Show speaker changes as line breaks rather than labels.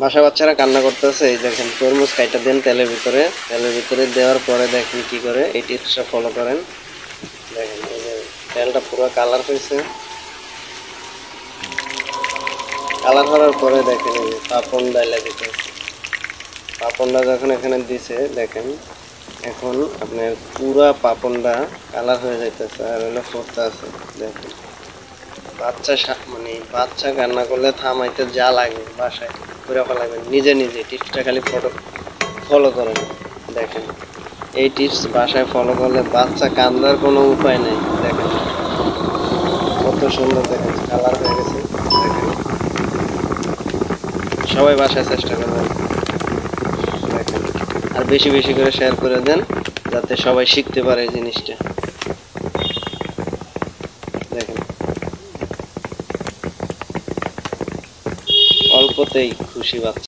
বাসা বাচ্চারা কান্না করতেছে, এই দেখেন, তরমুজ কাইটা দেন তেলের ভিতরে। তেলের ভিতরে দেওয়ার পরে দেখেন কি করে, এই টিপসটা ফলো করেন। দেখেন, এই যে তেলটা পুরো কালার হয়েছে। কালার হওয়ার পরে দেখেন, এই যে পাপন ডাইলা দিতে পাপনটা যখন এখানে দিছে, দেখেন, এখন আপনার পুরা পাপনটা কালার হয়ে যাইতেছে, আর হলো ফুটতে আছে, দেখেন। বাচ্চা মানে বাচ্চা কান্না করলে থামাইতে যা লাগে বাসায় করে ফেলাবেন নিজে নিজে টিপসটা খালি ফটো ফলো করেন। দেখেন, এই টিপস বাসায় ফলো করলে বাচ্চা কান্দার কোনো উপায় নেই। দেখেন, কত সুন্দর দেখেন কালার হয়ে গেছে। দেখেন, সবাই বাসায় চেষ্টা করবেন। দেখেন, আর বেশি বেশি করে শেয়ার করে দেন, যাতে সবাই শিখতে পারে এই জিনিসটা। দেখেন অল্পতেই খুশি বাচ্চা